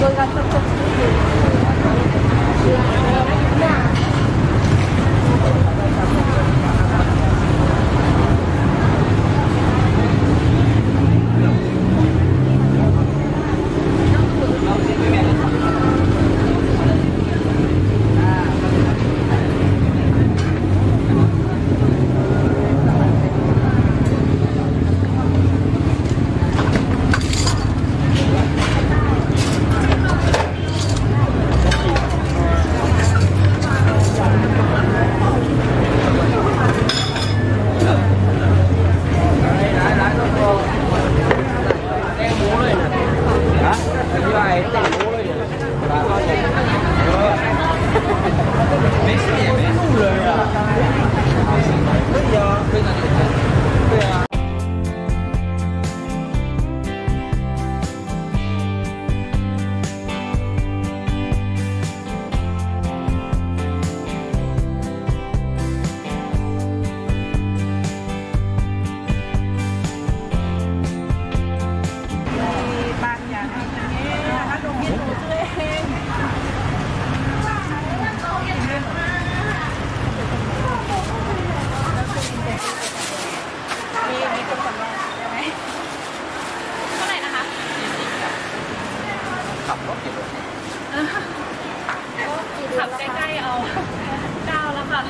ขั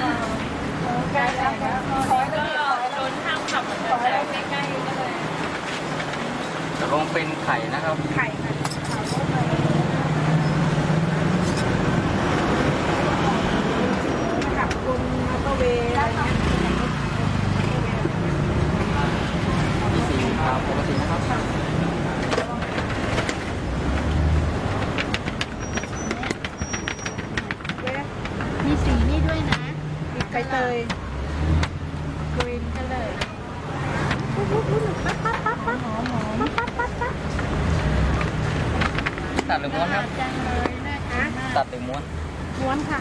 ก้าแล้วค่ะใกล้แล้วก็โดนห้ามขับเหมือนกันแต่ใกล้ๆก็เลยจะลงเป็นไข่นะครับ ไข่ค่ะ ขับคุณมอเตอร์เวย์อะไรเงี้ย มีสีขาวปกตินะครับ มีสีนี่ด้วยนะ มีไก่ เตยกรีนก็เลยตัดหรือม้วนครับ จังเลยน่ากินมากตัดหรือม้วนม้วนค่ะ